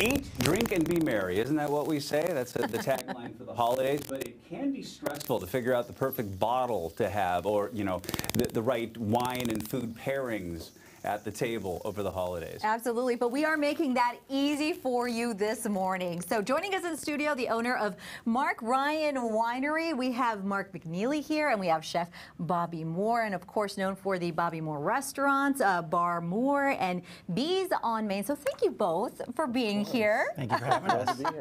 Eat, drink, and be merry. Isn't that what we say? That's the tagline for the holidays. But it can be stressful to figure out the perfect bottle to have or, you know, the, the right wine and food pairings at the table over the holidays. Absolutely, but we are making that easy for you this morning. So joining us in the studio, the owner of Mark Ryan Winery, we have Mark McNeilly here, and we have Chef Bobby Moore, and of course known for the Bobby Moore restaurants, uh, Bar Moore, and Bees on Main. So thank you both for being here. Thank you for having us.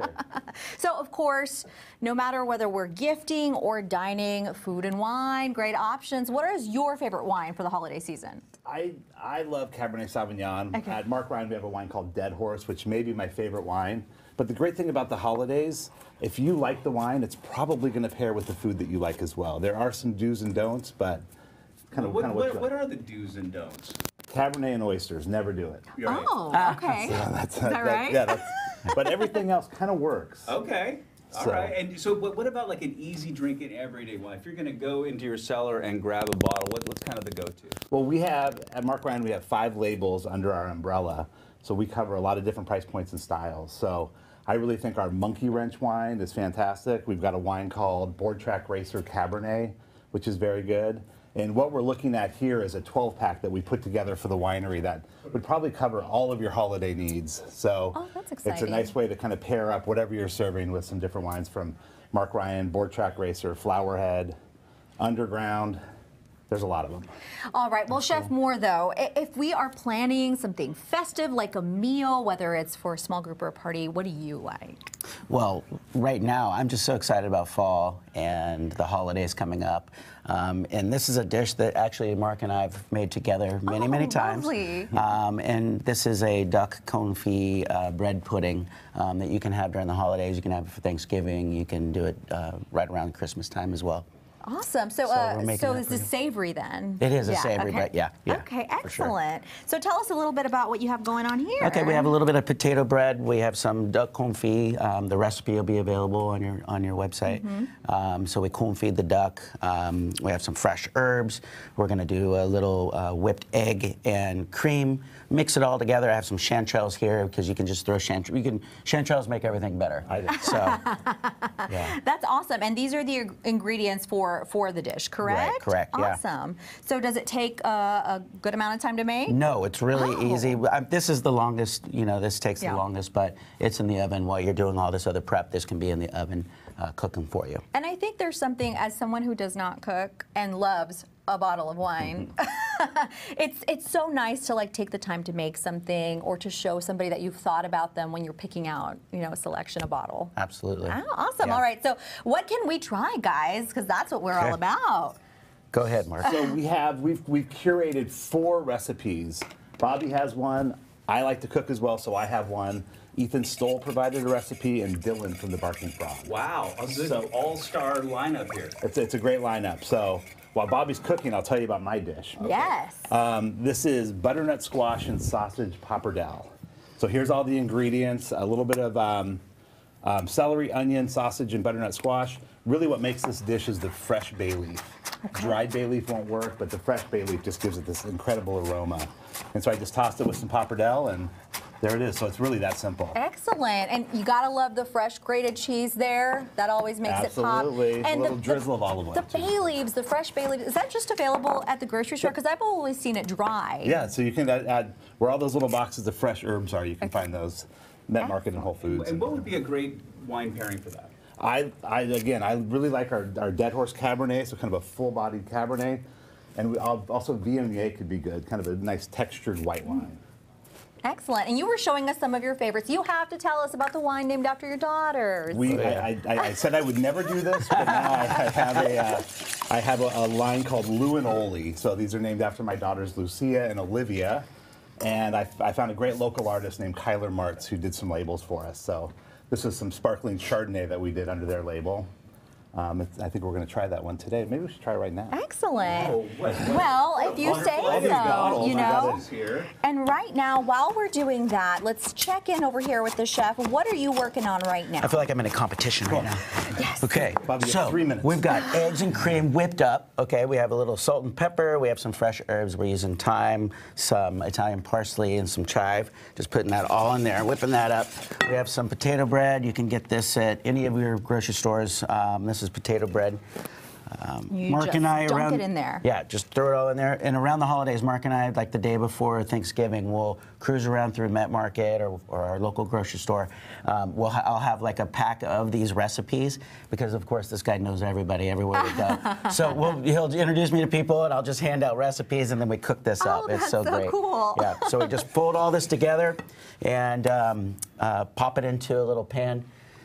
So of course, no matter whether we're gifting or dining, food and wine, great options. What is your favorite wine for the holiday season? I I love Cabernet Sauvignon. Okay. At Mark Ryan, we have a wine called Dead Horse, which may be my favorite wine. But the great thing about the holidays, if you like the wine, it's probably going to pair with the food that you like as well. There are some do's and don'ts, but kind of what, kind of what, what, what are the do's and don'ts? Cabernet and oysters. Never do it. Right. Oh, okay. That's, Is that right? yeah, that's, but everything else kind of works. Okay. All So- right. And so, what, what about like an easy drinking everyday wine? If you're going to go into your cellar and grab a bottle, what, what's kind of the go-to? Well, we have at Mark Ryan, we have five labels under our umbrella, so we cover a lot of different price points and styles. So I really think our Monkey Wrench wine is fantastic. We've got a wine called Board Track Racer Cabernet, which is very good. And what we're looking at here is a 12 pack that we put together for the winery that would probably cover all of your holiday needs. So Oh, it's a nice way to kind of pair up whatever you're serving with some different wines from Mark Ryan, Board Track Racer, Flowerhead, Underground. There's a lot of them. All right. Well, Chef Moore, though, if we are planning something festive like a meal, whether it's for a small group or a party, what do you like? Well, right now, I'm just so excited about fall and the holidays coming up. Um, and this is a dish that actually Mark and I have made together many, Oh, many times. Um, and this is a duck confit uh, bread pudding um, that you can have during the holidays. You can have it for Thanksgiving. You can do it uh, right around Christmas time as well. Awesome. So, So uh, so that is this you. savory then? It is a savory, okay. but yeah, yeah, Okay, for sure. excellent. So tell us a little bit about what you have going on here. Okay, we have a little bit of potato bread. We have some duck confit. Um, the recipe will be available on your on your website. Mm-hmm. Um, so we confit the duck. Um, we have some fresh herbs. We're going to do a little uh, whipped egg and cream. Mix it all together. I have some chanterelles here because you can just throw chanterelles. You can chanterelles make everything better. I do. So yeah. That's awesome. And these are the ingredients for for the dish, correct? correct, yeah. Awesome. So does it take uh, a good amount of time to make? No, it's really Oh. easy. I, this is the longest, you know, this takes Yeah. the longest, but it's in the oven while you're doing all this other prep. This can be in the oven uh, cooking for you. And I think there's something as someone who does not cook and loves a bottle of wine. it's it's so nice to like take the time to make something or to show somebody that you've thought about them when you're picking out, you know, a selection of bottle. Absolutely. Ah, awesome. Yeah. All right. So, what can we try, guys? Because that's what we're all about. Go ahead, Mark. So we have we've we've curated four recipes. Bobby has one. I like to cook as well, so I have one. Ethan Stowell provided a recipe, and Dylan from the Barking Frog. Wow. A good So- all-star lineup here. It's, it's a great lineup. So while Bobby's cooking, I'll tell you about my dish. Yes. Um, this is butternut squash and sausage pappardelle. So here's all the ingredients: a little bit of um, um, celery, onion, sausage, and butternut squash. Really, what makes this dish is the fresh bay leaf. Dried bay leaf won't work, but the fresh bay leaf just gives it this incredible aroma. And so I just tossed it with some pappardelle, and there it is. So it's really that simple. Excellent. And you gotta love the fresh grated cheese there. That always makes Absolutely. it pop. A little drizzle of olive oil, The too. bay leaves, the fresh bay leaves, is that just available at the grocery store? Because I've always seen it dry. Yeah, so you can add, add where all those little boxes of fresh herbs are. You can find those Met Market and Whole Foods. And what would be a great wine pairing for that? I, I again, I really like our, our Dead Horse Cabernet, so kind of a full-bodied Cabernet, and we, al- also Viognier could be good, kind of a nice textured white wine. Excellent. And you were showing us some of your favorites. You have to tell us about the wine named after your daughters. We, I, I, I said I would never do this, but now I, I have a, uh, I have a, a line called Lou and Oli. So these are named after my daughters Lucia and Olivia, and I, I found a great local artist named Kyler Martz who did some labels for us. So this is some sparkling Chardonnay that we did under their label. Um, it's, I think we're going to try that one today. Maybe we should try it right now. Excellent. Oh, what- what- Well, if you say so, you know. it. Is here. And right now, while we're doing that, let's check in over here with the chef. What are you working on right now? I feel like I'm in a competition right now. Yes. Okay, Bobby, so three minutes. we've got eggs and cream whipped up. Okay, we have a little salt and pepper. We have some fresh herbs. We're using thyme, some Italian parsley, and some chive. Just putting that all in there, whipping that up. We have some potato bread. You can get this at any of your grocery stores. Um, this is potato bread. Um, Mark and I around it in there. Yeah, just throw it all in there. And around the holidays, Mark and I, like the day before Thanksgiving, we'll cruise around through Met Market or, or our local grocery store. Um, we'll ha- I'll have like a pack of these recipes because, of course, this guy knows everybody everywhere we go. so we'll, he'll introduce me to people, and I'll just hand out recipes, and then we cook this Oh, up. it's so, so great. cool. Yeah. So we just fold all this together and um, uh, pop it into a little pan.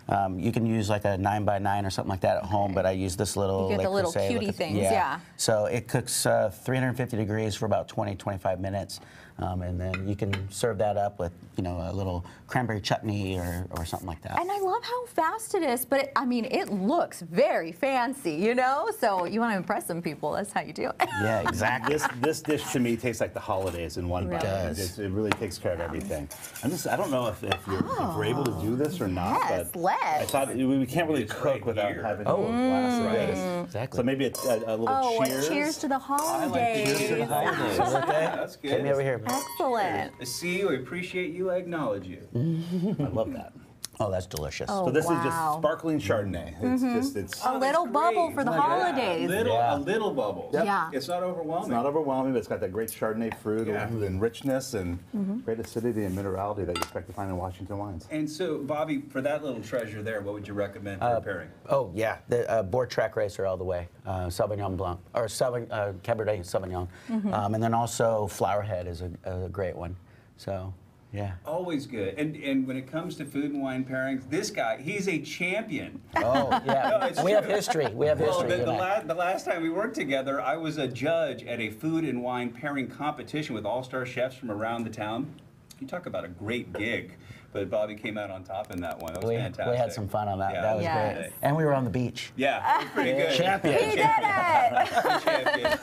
Um, you can use like a nine by nine or something like that at home, but I use this little. You get the little Creuset cutie things, yeah. So it cooks uh, 350 degrees for about 20, 25 minutes, um, and then you can serve that up with, you know, a little cranberry chutney or, or something like that. And I love how fast it is, but it, I mean, it looks very fancy, you know? So you want to impress some people, that's how you do it. yeah, exactly. This this dish to me tastes like the holidays in one bite. Really? It does. It really takes care of everything. I'm just I don't know if, if, you're, if we're able to do this or not. Yes, but let's. I thought we, we can't really It's cook right without here. having Oh, a glass of right. this. Exactly. So maybe a, a, a little Oh, and cheers. cheers to the I like holidays. cheers to the holidays. okay. That's good. Get me over here. Excellent. I see you, I appreciate you, I acknowledge you. I love that. Oh, that's delicious. Oh, So this is just sparkling Chardonnay. It's just it's A little bubble for the Yeah, holidays. Little, Yeah. A little bubble. Yep. Yeah. It's not overwhelming. It's not overwhelming, but it's got that great Chardonnay fruit Yeah. and richness and Mm-hmm. great acidity and minerality that you expect to find in Washington wines. And so, Bobby, for that little treasure there, what would you recommend Uh, preparing? Oh yeah, the uh, board track racer all the way, uh, Sauvignon Blanc or Sauvignon, uh, Cabernet Sauvignon, Mm-hmm. um, and then also Flowerhead is a, a great one. So, yeah. Always good. And and when it comes to food and wine pairings, this guy, he's a champion. Oh yeah, No, it's we have history. We have Well, history. the, the, you and I. la- the last time we worked together, I was a judge at a food and wine pairing competition with all-star chefs from around the town. You talk about a great gig. But Bobby came out on top in that one. That was we, fantastic. we had some fun on that. Yeah, that was Yes. great. And we were on the beach. Yeah, it was pretty good. Champion. He did it! Champion.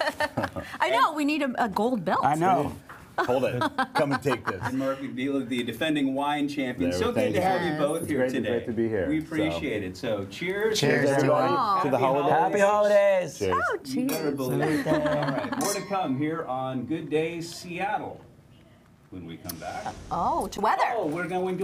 I know, we need a, a gold belt. I know. Hold it. Come and take this. And Mark McNeil, the defending wine champion. There, so good to you. have you Yes. both It's here great today. great to be here, We so. appreciate it. So cheers. Cheers, Cheers, everybody. all. To the holidays. Happy holidays. Cheers. Oh, You better cheers. believe it. All right, more to come here on Good Day Seattle when we come back. Oh, to weather. Oh, we're going to